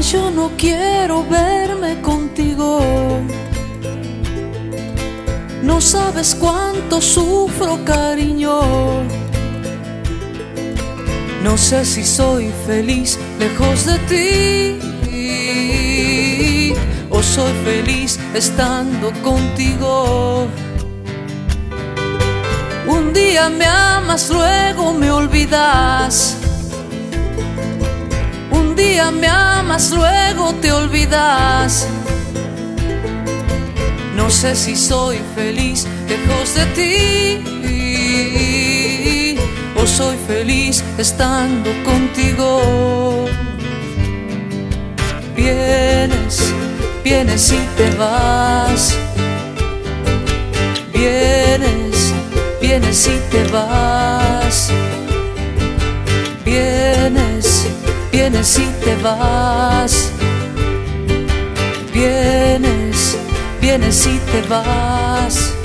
Yo no quiero verme contigo. No sabes cuánto sufro, cariño. No sé si soy feliz lejos de ti o soy feliz estando contigo. Un día me amas, luego me olvidas. Día me amas, luego te olvidas. No sé si soy feliz lejos de ti o soy feliz estando contigo. Vienes, vienes y te vas. Vienes, vienes y te vas. Vienes y te vas. Vienes, vienes y te vas.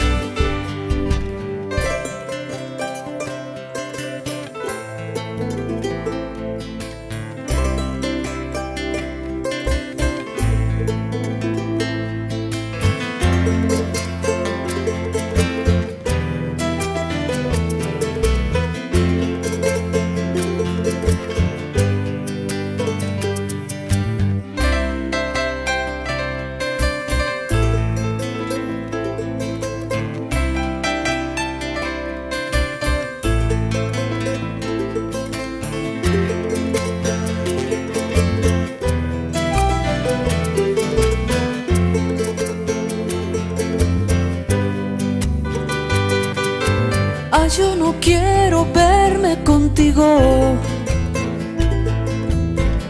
No quiero verme contigo.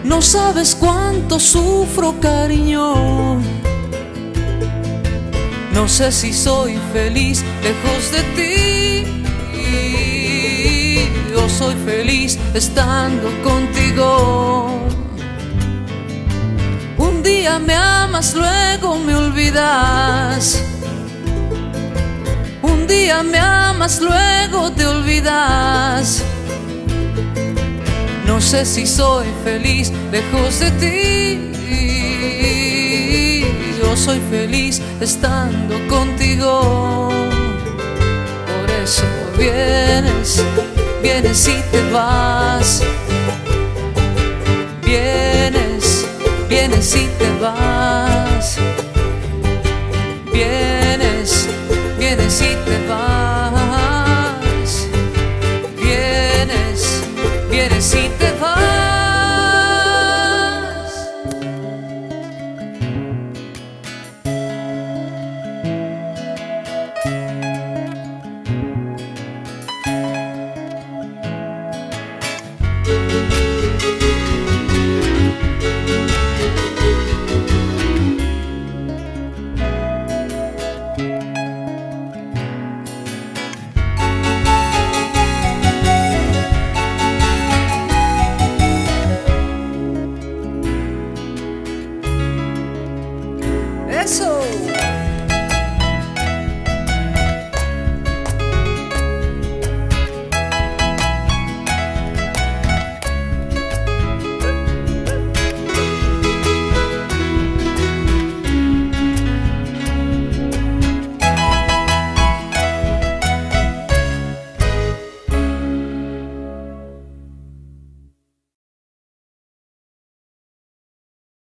No sabes cuánto sufro, cariño. No sé si soy feliz lejos de ti o soy feliz estando contigo. Un día me amas, luego me olvidas un día me amas, luego te olvidas. No sé si soy feliz lejos de ti. Yo soy feliz estando contigo. Por eso vienes, vienes y te vas. Vienes, vienes y te vas. the vas.